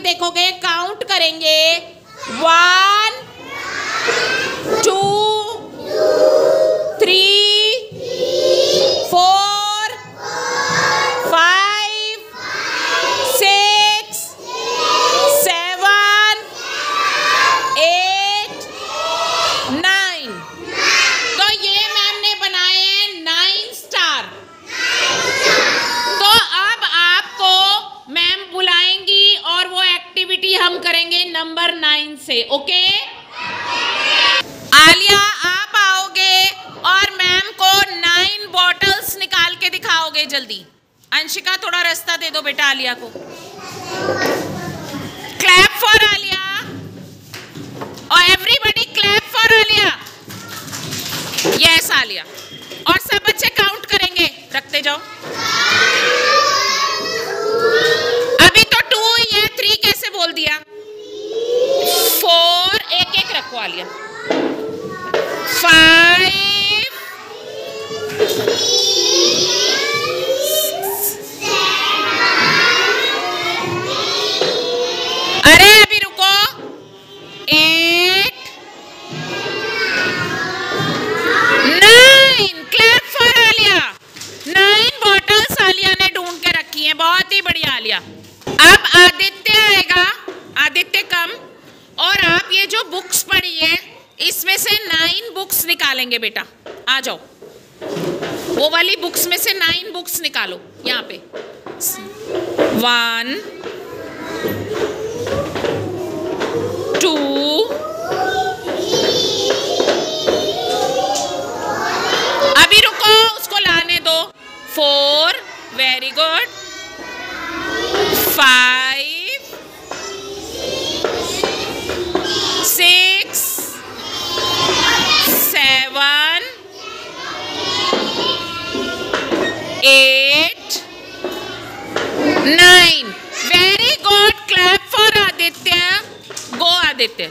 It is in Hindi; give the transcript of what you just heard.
देखोगे काउंट करेंगे। वन हम करेंगे नंबर नाइन से, ओके? आलिया, आप आओगे और मैम को नाइन बॉटल्स निकाल के दिखाओगे जल्दी। अंशिका, थोड़ा रास्ता दे दो बेटा आलिया को। Clap for Aliya. और everybody clap for Aliya. Yes Aliya. और सब बच्चे काउंट करेंगे। रखते जाओ। आलिया फाइव अरे अभी रुको। Eight nine clap for Aliya nine bottles Aliya ने ढूंढ के रखी हैं, बहुत ही बढ़िया आलिया अब आदित्य आएगा। आदित्य कम। और आप ये जो बुक्स पढ़ी है, इसमें से नाइन बुक्स निकालेंगे बेटा। आ जाओ। वो वाली बुक्स में से नाइन बुक्स निकालो, यहाँ पे। वन टू अभी रुको, उसको लाने दो। Four very good nine very good clap for Aditya go Aditya